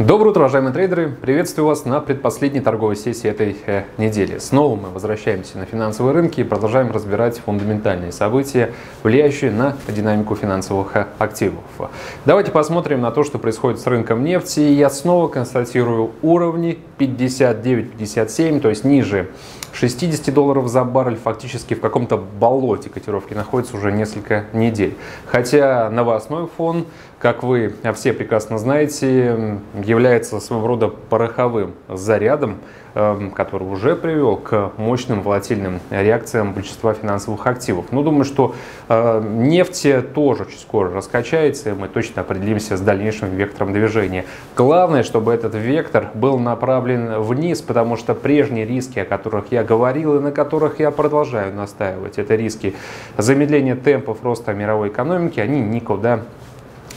Доброе утро, уважаемые трейдеры! Приветствую вас на предпоследней торговой сессии этой э, недели. Снова мы возвращаемся на финансовые рынки и продолжаем разбирать фундаментальные события, влияющие на динамику финансовых э, активов. Давайте посмотрим на то, что происходит с рынком нефти. Я снова констатирую уровни 59-57, то есть ниже 60 долларов за баррель фактически в каком-то болоте котировки находится уже несколько недель. Хотя новостной фон, как вы все прекрасно знаете, является своего рода пороховым зарядом, эм, который уже привел к мощным волатильным реакциям большинства финансовых активов. Ну, думаю, что э, нефть тоже очень скоро раскачается, и мы точно определимся с дальнейшим вектором движения. Главное, чтобы этот вектор был направлен вниз, потому что прежние риски, о которых я говорил и на которых я продолжаю настаивать, это риски замедления темпов роста мировой экономики, они никуда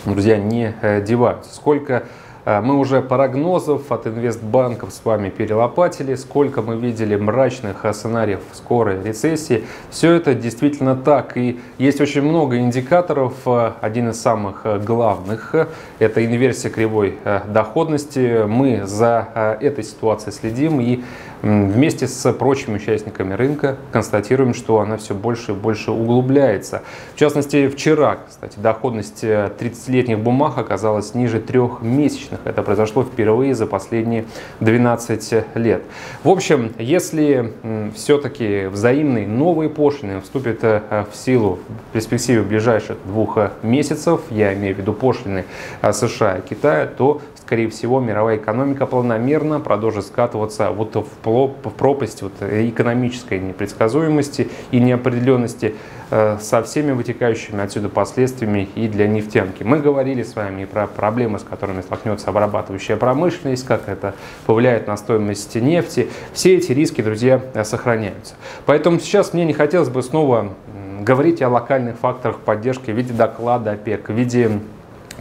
друзья, не э, деваются. Сколько мы уже прогнозов от инвестбанков с вами перелопатили, сколько мы видели мрачных сценариев скорой рецессии. Все это действительно так. И есть очень много индикаторов. Один из самых главных – это инверсия кривой э, доходности. Мы за э, этой ситуацией следим и вместе с прочими участниками рынка констатируем, что она все больше и больше углубляется. В частности, вчера, кстати, доходность 30-летних бумаг оказалась ниже трехмесячной месячных. Это произошло впервые за последние 12 лет. В общем, если все-таки взаимные новые пошлины вступят э, в силу в перспективе ближайших двух месяцев, я имею в виду пошлины э, США и Китая, то скорее всего, мировая экономика планомерно продолжит скатываться вот в пропасть вот экономической непредсказуемости и неопределенности э, со всеми вытекающими отсюда последствиями и для нефтянки. Мы говорили с вами про проблемы, с которыми столкнется обрабатывающая промышленность, как это повлияет на стоимость нефти. Все эти риски, друзья, сохраняются. Поэтому сейчас мне не хотелось бы снова говорить о локальных факторах поддержки в виде доклада ОПЕК, в виде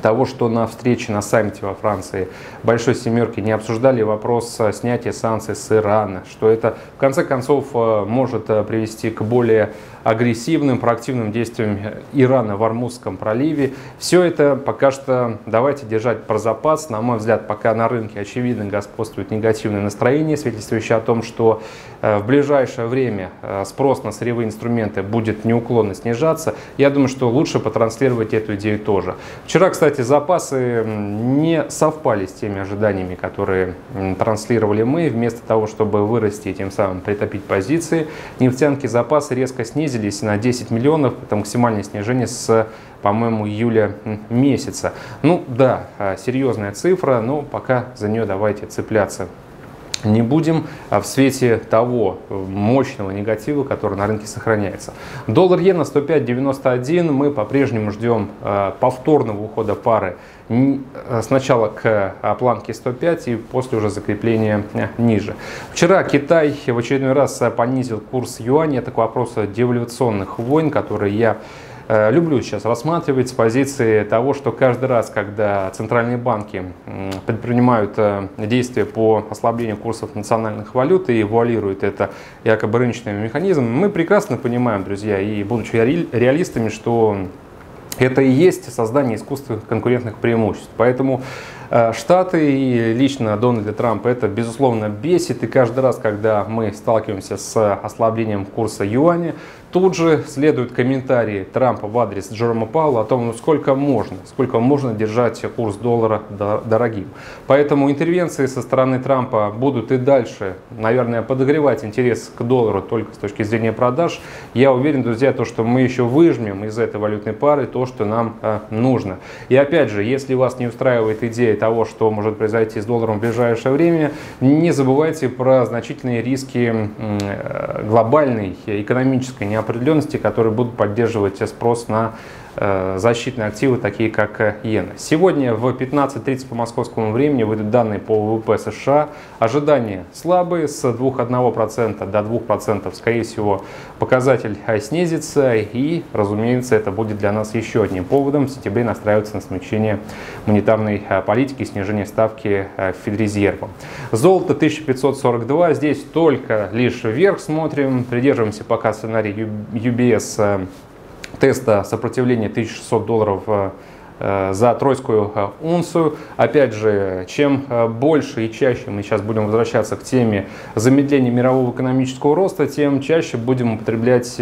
того, что на встрече на саммите во Франции Большой Семерки не обсуждали вопрос снятия санкций с Ирана, что это в конце концов э, может э, привести к более агрессивным, проактивным действиям Ирана в Армузском проливе. Все это пока что давайте держать про запас. На мой взгляд, пока на рынке очевидно господствует негативное настроение, свидетельствующее о том, что э, в ближайшее время э, спрос на сырьевые инструменты будет неуклонно снижаться. Я думаю, что лучше потранслировать эту идею тоже. Вчера, кстати, запасы не совпали с теми ожиданиями, которые транслировали мы. Вместо того, чтобы вырасти и тем самым притопить позиции, нефтянки запасы резко снизились снизились на 10 миллионов, это максимальное снижение с, по-моему, июля месяца. Ну да, а, серьезная цифра, но пока за нее давайте цепляться не будем а в свете того мощного негатива, который на рынке сохраняется. Доллар иена 105.91. Мы по-прежнему ждем а, повторного ухода пары сначала к планке 105 и после уже закрепления ниже. Вчера Китай в очередной раз понизил курс юаня. Это к вопросу девальвационных войн, которые я Э, люблю сейчас рассматривать с позиции того, что каждый раз, когда центральные банки предпринимают э, действия по ослаблению курсов национальных валют и вуалируют это якобы рыночными механизмами, мы прекрасно понимаем, друзья, и будучи реалистами, что это и есть создание искусственных конкурентных преимуществ. Поэтому Э, Штаты и лично Дональда Трампа это, безусловно, бесит. И каждый раз, когда мы сталкиваемся с ослаблением курса юаня, тут же следуют комментарии Трампа в адрес Джерома Паула о том, ну сколько можно, сколько можно держать курс доллара дорогим. Поэтому интервенции со стороны Трампа будут и дальше, наверное, подогревать интерес к доллару только с точки зрения продаж. Я уверен, друзья, то, что мы еще выжмем из этой валютной пары то, что нам э, нужно. И опять же, если вас не устраивает идея того, что может произойти с долларом в ближайшее время, не забывайте про значительные риски э, глобальной экономической неопределенности, которые будут поддерживать спрос на защитные активы, такие как э, иена. Сегодня в 15.30 по московскому времени выйдут данные по ВВП США. Ожидания слабые, с 2,1% до 2%. Скорее всего, показатель э, снизится. И, разумеется, это будет для нас еще одним поводом в сентябре настраиваться на смягчение монетарной политики, снижение ставки Федрезерва. Золото 1542. Здесь только лишь вверх смотрим. Придерживаемся пока сценарий UBS теста сопротивления 1600 долларов э, за тройскую унцию. Опять же, чем больше и чаще мы сейчас будем возвращаться к теме замедления мирового экономического роста, тем чаще будем употреблять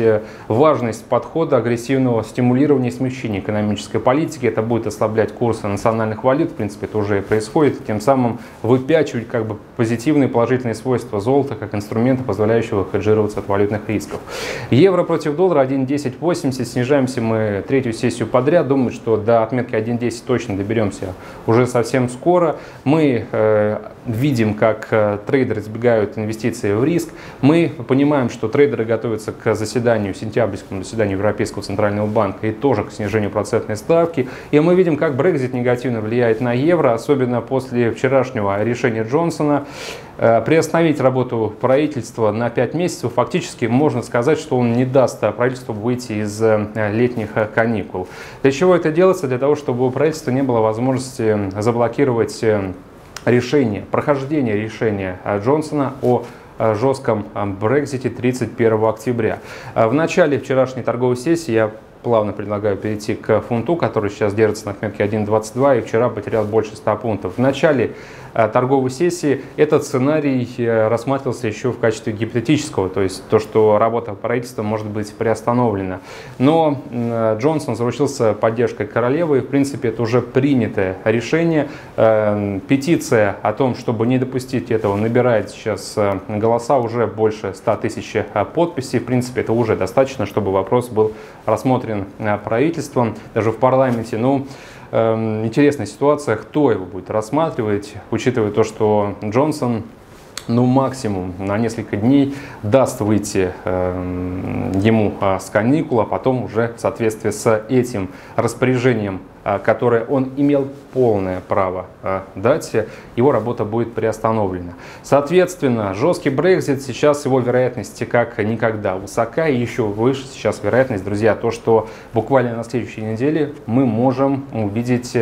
важность подхода агрессивного стимулирования и смещения экономической политики. Это будет ослаблять курсы национальных валют, в принципе, это уже происходит, тем самым выпячивать как бы позитивные положительные свойства золота как инструмента, позволяющего хеджироваться от валютных рисков. Евро против доллара 1.1080, снижаемся мы третью сессию подряд, думаю, что до отметки 1.10 точно доберемся уже совсем скоро. Мы э, видим, как э, трейдеры избегают инвестиций в риск. Мы понимаем, что трейдеры готовятся к заседанию, сентябрьскому заседанию Европейского центрального банка и тоже к снижению процентной ставки. И мы видим, как Брекзит негативно влияет на евро, особенно после вчерашнего решения Джонсона приостановить работу правительства на 5 месяцев. Фактически можно сказать, что он не даст правительству выйти из э, летних каникул. Для чего это делается? Для того, чтобы у правительства не было возможности заблокировать решение, прохождение решения э, Джонсона о э, жестком э, Брекзите 31 октября. В начале вчерашней торговой сессии я плавно предлагаю перейти к фунту, который сейчас держится на отметке 1.22 и вчера потерял больше 100 пунктов. В начале э, торговой сессии этот сценарий э, рассматривался еще в качестве гипотетического, то есть то, что работа правительства может быть приостановлена. Но э, Джонсон заручился поддержкой королевы, и в принципе это уже принятое решение. Петиция о том, чтобы не допустить этого, набирает сейчас голоса уже больше 100 тысяч подписей. В принципе это уже достаточно, чтобы вопрос был рассмотрен э, правительством, даже в парламенте. Ну, интересная ситуация, кто его будет рассматривать, учитывая то, что Джонсон ну, максимум на несколько дней даст выйти э, ему э, с каникул, а потом уже в соответствии с этим распоряжением которое он имел полное право а, дать, его работа будет приостановлена. Соответственно, жесткий Брекзит, сейчас его вероятность как никогда высока, и еще выше сейчас вероятность, друзья, то, что буквально на следующей неделе мы можем увидеть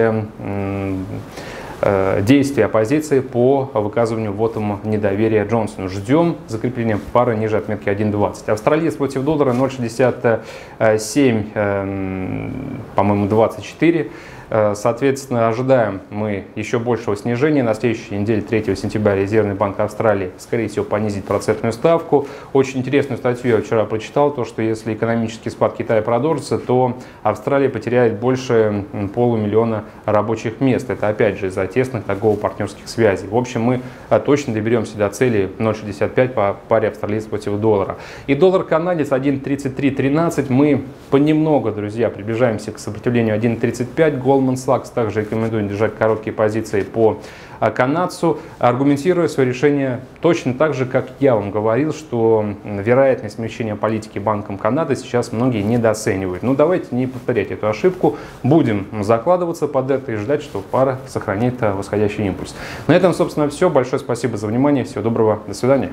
э, Э, действия оппозиции по выказыванию вотума недоверия Джонсону. Ждем закрепления пары ниже отметки 1.20. Австралиец против доллара 0.67, эм, по-моему, 24. Э, соответственно, ожидаем мы еще большего снижения. На следующей неделе, 3 сентября, Резервный банк Австралии, скорее всего, понизит процентную ставку. Очень интересную статью я вчера прочитал, то, что если экономический спад Китая продолжится, то Австралия потеряет больше полумиллиона рабочих мест. Это, опять же, из-за тесных торгово-партнерских связей. В общем, мы э, точно доберемся до цели 0,65 по паре австралийцев против доллара. И доллар-канадец 1,3313. Мы понемногу, друзья, приближаемся к сопротивлению 1,35. Гол Goldman Sachs также рекомендует держать короткие позиции по а, канадцу, аргументируя свое решение точно так же, как я вам говорил, что вероятность смещения политики Банком Канады сейчас многие недооценивают. Ну давайте не повторять эту ошибку, будем закладываться под это и ждать, что пара сохранит а, восходящий импульс. На этом, собственно, все. Большое спасибо за внимание, всего доброго, до свидания.